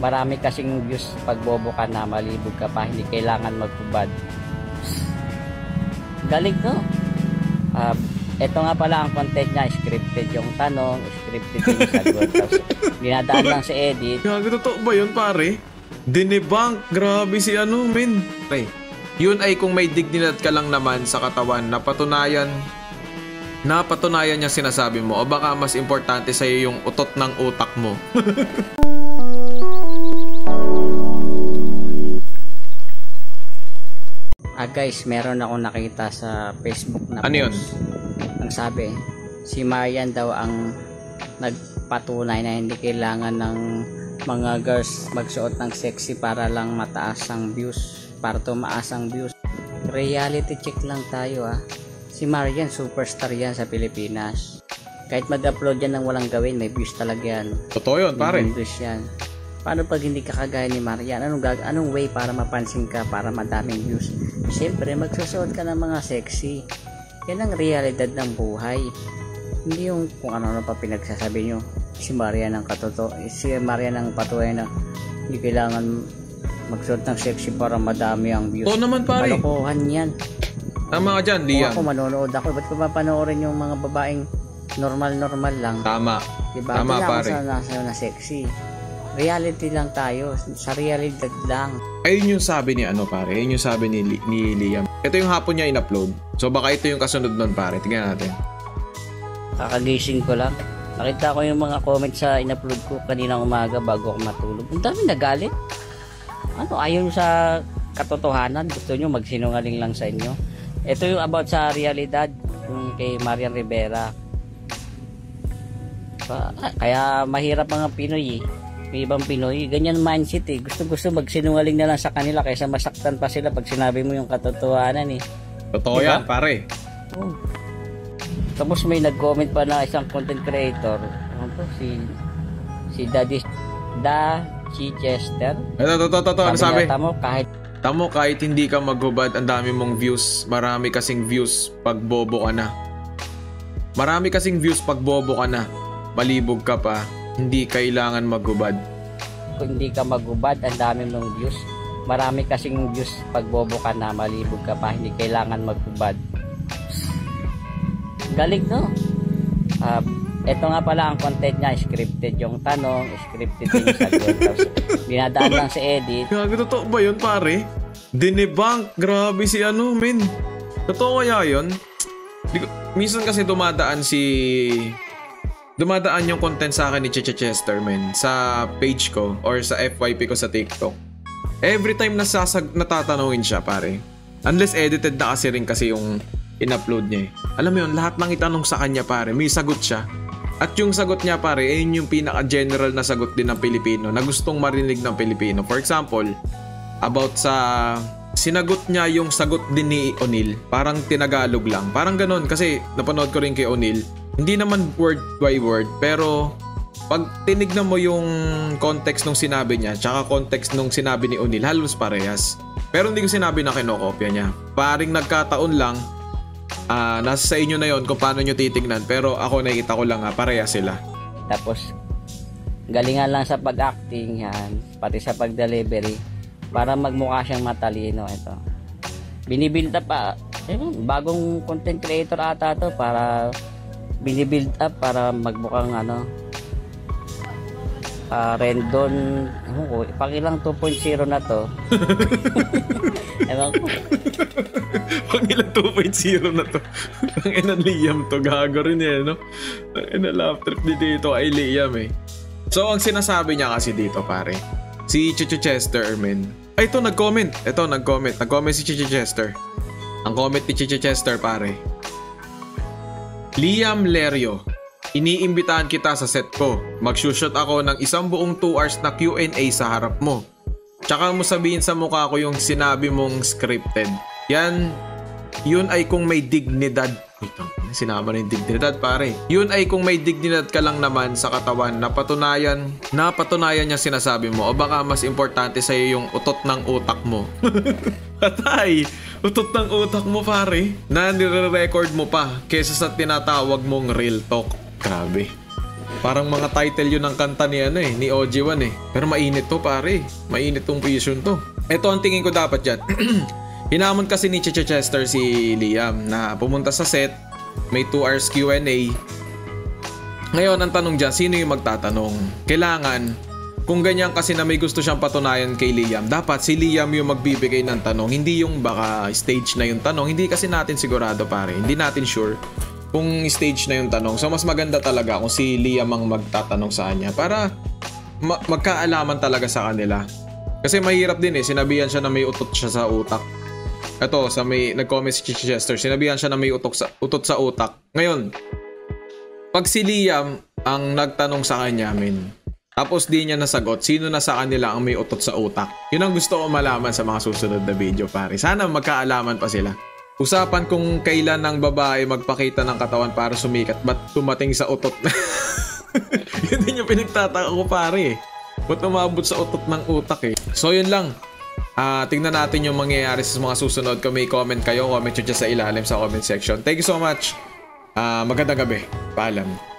Marami kasing views pag bobo ka na malibog ka pa, hindi kailangan magpubad. Galing to. Ah, ito nga pala ang content niya, scripted yung tanong, scripted yung sagot. Tapos, dinadaan lang sa edit. Gago, totoo ba yun, pare? Dinebunk. Grabe si ano, men. Okay. Yun ay kung may dignidad ka lang naman sa katawan na patunayan na patunayan niya sinasabi mo o baka mas importante sa iyo yung utot ng utak mo. Ah guys, meron ako nakita sa Facebook na Ano yun? Ang sabi, si Marian daw ang nagpatunay na hindi kailangan ng mga girls magsuot ng sexy para lang mataas ang views, para tumaas ang views. Reality check lang tayo ah. Si Marian, superstar yan sa Pilipinas. Kahit mag-upload yan ng walang gawin, may views talaga yan. Totoo yun, pare. May views yan. Paano pag hindi ka kagaya ni Marian? Anong, gag anong way para mapansin ka, para madaming views? Siyempre, magsusuot ka ng mga sexy. Yan ang realidad ng buhay. Hindi yung kung ano-ano pa pinagsasabi nyo. Si Marian ang katoto, eh, si Marian ang patuloy na hindi kailangan magsuot ng sexy para madami ang views. Oo naman, pare. Kalokohan yan. Tama ka dyan, Kung Liam. ako manonood ako, ba't ko papanoorin yung mga babaeng normal-normal lang? Tama. Diba? Tama, Kailangan pare. sa nasa na sexy. Reality lang tayo. Sa realidad lang. Ayun yung sabi ni ano, pare. Ayun yung sabi ni, ni Liam. Ito yung hapon niya in-upload. So baka ito yung kasunod nun, pare. Tingnan natin. Kakagising ko lang. Nakita ko yung mga comments sa in-upload ko kaninang umaga bago ako matulog. Ang dami nagalit. Ano, nyo sa katotohanan. Gusto nyo magsinungaling lang sa inyo. Ito yung about sa realidad. Yung kay Marian Rivera. Kaya mahirap mga Pinoy eh. May ibang Pinoy, ganyan mindset eh. Gusto-gusto magsinungaling na lang sa kanila kaysa masaktan pa sila pag sinabi mo yung katotohanan eh. Totoo Diba? yan, pare. Oh. Tapos may nag-comment pa na isang content creator. Ano to? Si si Daddy Da Chichester. Ito, ito, ito, ito. Ano sabi? niya, Tamo, kahit Tamo, kahit hindi ka maghubad, ang dami mong views. Marami kasing views pag bobo ka na. Marami kasing views pag bobo ka na. Malibog ka pa. Hindi kailangan maghubad. kung hindi ka magubad, ang dami mong views. Marami kasing views pag bobo ka na, malibog ka pa, hindi kailangan magubad. Galing no? Ah, ito nga pala ang content niya, scripted yung tanong, scripted yung sagot. Tapos, dinadaan lang sa edit. Gago, totoo ba yun, pare? Dinebunk. Grabe si ano, men. Totoo kaya yun? Minsan kasi dumadaan si... Dumadaan yung content sa akin ni Cheche Chester, men. Sa page ko or sa FYP ko sa TikTok. Every time nasasag, natatanungin siya, pare. Unless edited na kasi rin kasi yung in-upload niya eh. Alam mo yun, lahat ng itanong sa kanya, pare, may sagot siya. At yung sagot niya, pare, eh, yun yung pinaka-general na sagot din ng Pilipino na gustong marinig ng Pilipino. For example, about sa sinagot niya yung sagot din ni O'Neil. Parang tinagalog lang. Parang ganun kasi napanood ko rin kay O'Neil. Hindi naman word by word pero pag tinignan mo yung context nung sinabi niya tsaka context nung sinabi ni O'Neil halos parehas. Pero hindi ko sinabi na kinokopya niya. Paring nagkataon lang ah nasa sa inyo na yon kung paano nyo titignan pero ako nakita ko lang nga pareha sila. Tapos, galingan lang sa pag-acting yan, pati sa pag-delivery, para magmukha siyang matalino ito. Binibuild up pa, eh, bagong content creator ata to para binibuild up para magmukhang ano, ah Rendon, ko, pakilang 2.0 na to. Ewan ko. Pag ilang 2.0 na to. Ang ina Liam to. Gago rin eh, no? Ang ina love trip ni dito ay Liam eh. So, ang sinasabi niya kasi dito, pare. Si Chicho Chester, men. Ay, ito, nag-comment. Ito, nag-comment. Nag-comment si Chicho Chester. Ang comment ni Chicho Chester, pare. Liam Lerio. Iniimbitahan kita sa set ko. Magshushoot ako ng isang buong 2 hours na Q&A sa harap mo. Tsaka mo sabihin sa mukha ko yung sinabi mong scripted. Yan, yun ay kung may dignidad. Lang, sinama na dignidad pare. Yun ay kung may dignidad ka lang naman sa katawan na patunayan, na patunayan niya sinasabi mo o baka mas importante sa yung utot ng utak mo. Patay! Utot ng utak mo pare na nire-record mo pa kesa sa tinatawag mong real talk. Grabe. Parang mga title yun ng kanta ni ano eh, ni OG1 eh. Pero mainit to pare. Mainit tong vision to. Ito ang tingin ko dapat dyan. Hinamon kasi ni Chicha Chester si Liam na pumunta sa set, may 2 hours Q&A. Ngayon, ang tanong dyan, sino yung magtatanong? Kailangan, kung ganyan kasi na may gusto siyang patunayan kay Liam, dapat si Liam yung magbibigay ng tanong, hindi yung baka stage na yung tanong. Hindi kasi natin sigurado pare, hindi natin sure kung stage na yung tanong. So mas maganda talaga kung si Liam ang magtatanong sa kanya para ma- magkaalaman talaga sa kanila. Kasi mahirap din eh, sinabihan siya na may utot siya sa utak. Ito, sa may nag-comment si Chester, sinabihan siya na may utok sa, utot sa utak. Ngayon, pag si Liam ang nagtanong sa kanya, min, tapos di niya nasagot, sino na sa kanila ang may utot sa utak? Yun ang gusto ko malaman sa mga susunod na video, pare. Sana magkaalaman pa sila. Usapan kung kailan ang babae magpakita ng katawan para sumikat, ba't tumating sa utot yun din yung pinagtataka ko, pare. Ba't umabot sa utot ng utak eh? So yun lang. Ah, tingnan natin yung mangyayari sa mga susunod. Kung may comment kayo, comment nyo dyan sa ilalim sa comment section. Thank you so much. Ah, magandang gabi. Paalam.